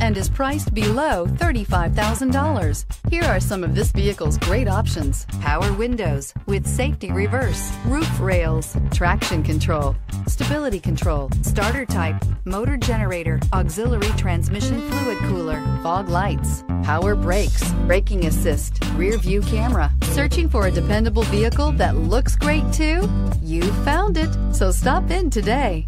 and is priced below $35,000. Here are some of this vehicle's great options. Power windows with safety reverse, roof rails, traction control, stability control, starter type, motor generator, auxiliary transmission fluid cooler, fog lights, power brakes, braking assist, rear view camera. Searching for a dependable vehicle that looks great too? You found it, so stop in today.